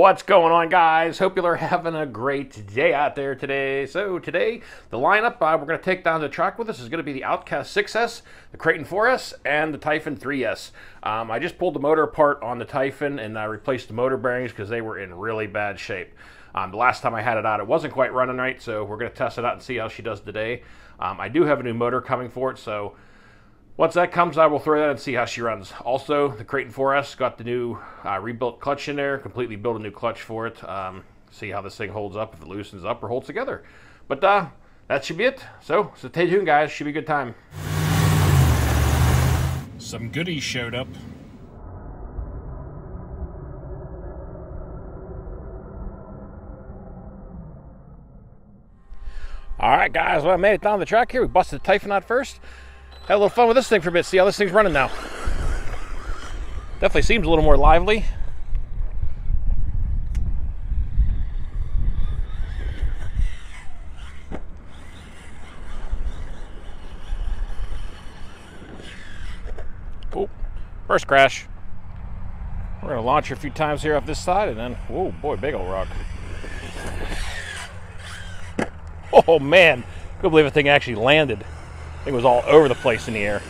What's going on, guys? Hope you are having a great day out there today. So today, the lineup uh, we're going to take down the track with us is going to be the Outcast 6S, the Kraton 4S, and the Typhon 3S. Um, I just pulled the motor apart on the Typhon and I replaced the motor bearings because they were in really bad shape. Um, the last time I had it out, it wasn't quite running right, so we're going to test it out and see how she does today. Um, I do have a new motor coming for it, so once that comes, I will throw that and see how she runs. Also, the Kraton 4S got the new uh, rebuilt clutch in there, completely built a new clutch for it. Um, see how this thing holds up, if it loosens up or holds together. But uh, that should be it. So, so stay tuned, guys. Should be a good time. Some goodies showed up. All right, guys. Well, I made it down the track here. We busted the Typhon out first. Had a little fun with this thing for a bit. See how this thing's running now. Definitely seems a little more lively. Oh, first crash. We're gonna launch her a few times here off this side and then, whoa, boy, big old rock. Oh man, I couldn't believe the thing actually landed. It was all over the place in the air.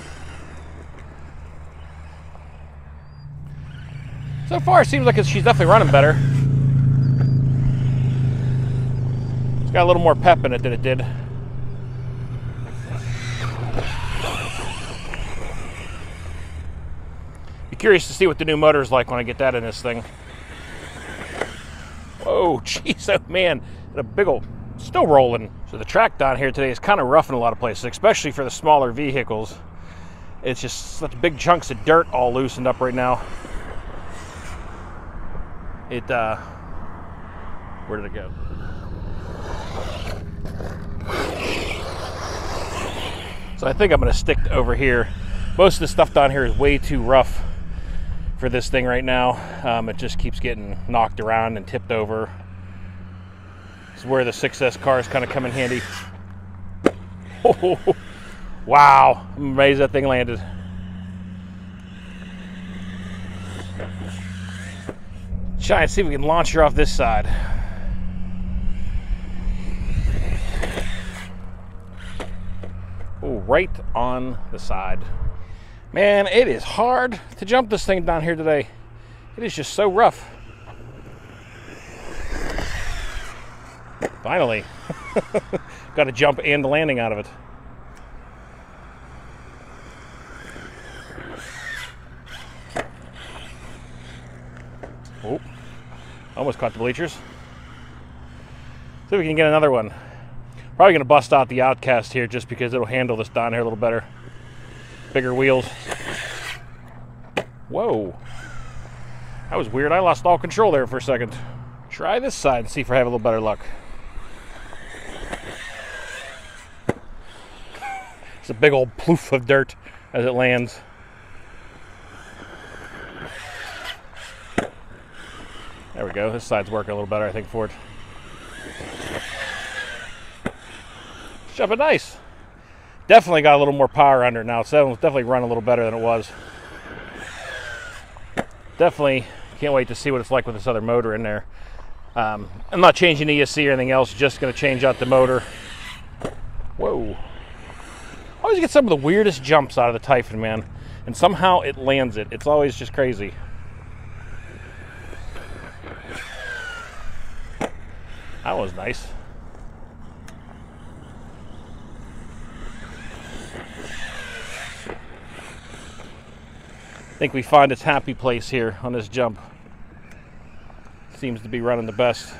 So far, it seems like she's definitely running better. It's got a little more pep in it than it did. Be curious to see what the new motor is like when I get that in this thing. Whoa, jeez, oh man, a big old still rolling. So the track down here today is kind of rough in a lot of places, especially for the smaller vehicles. It's just such big chunks of dirt all loosened up right now. It, uh, where did it go? So I think I'm gonna stick over here. Most of the stuff down here is way too rough for this thing right now. Um, it just keeps getting knocked around and tipped over is where the 6S cars kind of come in handy. Oh, wow, I'm amazed that thing landed. Try and see if we can launch her off this side. Oh, right on the side. Man, it is hard to jump this thing down here today. It is just so rough. Finally. Got a jump and landing out of it. Oh, almost caught the bleachers. See if we can get another one. Probably going to bust out the Outcast here just because it'll handle this down here a little better. Bigger wheels. Whoa. That was weird. I lost all control there for a second. Try this side and see if I have a little better luck. It's a big old ploof of dirt as it lands. There we go. This side's working a little better, I think, for it. Jumping nice. Definitely got a little more power under it now. So it's definitely run a little better than it was. Definitely can't wait to see what it's like with this other motor in there. Um, I'm not changing the ESC or anything else, just going to change out the motor. Whoa always get some of the weirdest jumps out of the Typhon, man. And somehow it lands it. It's always just crazy. That was nice. I think we find its happy place here on this jump. Seems to be running the best.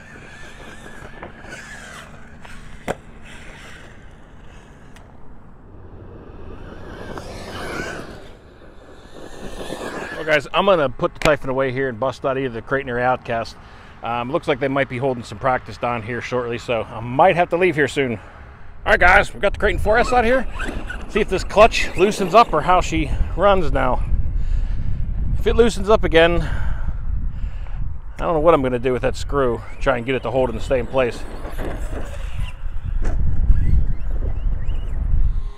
Guys, I'm going to put the Typhon away here and bust out either the Kraton or Outcast. Um, looks like they might be holding some practice down here shortly, so I might have to leave here soon. All right, guys, we've got the Kraton 4S out here. See if this clutch loosens up or how she runs now. If it loosens up again, I don't know what I'm going to do with that screw. Try and get it to hold and stay in place.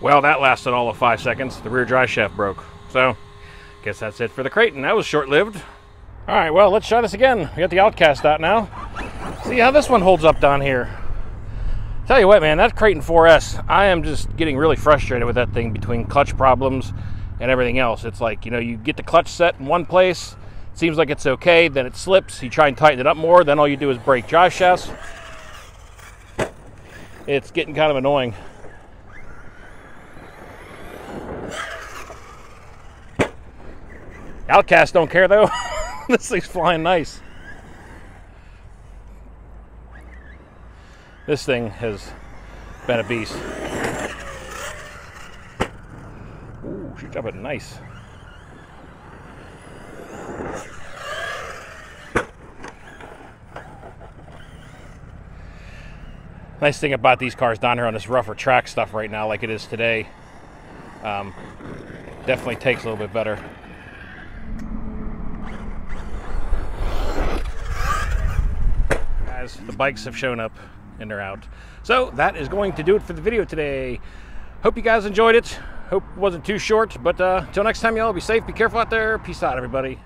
Well, that lasted all of five seconds. The rear drive shaft broke. So, Guess that's it for the Kraton. That was short lived. All right, well, let's try this again. We got the Outcast out now. See how this one holds up down here. Tell you what, man, that Kraton 4S, I am just getting really frustrated with that thing between clutch problems and everything else. It's like, you know, you get the clutch set in one place, seems like it's okay, then it slips, you try and tighten it up more, then all you do is break drive shafts. It's getting kind of annoying. Outcast don't care though. this thing's flying nice. This thing has been a beast. Ooh, she's jumping nice. Nice thing about these cars down here on this rougher track stuff right now, like it is today, um, definitely takes a little bit better. As the bikes have shown up and they're out. So that is going to do it for the video today. Hope you guys enjoyed it. Hope it wasn't too short. But uh, until next time, y'all, be safe, be careful out there. Peace out, everybody.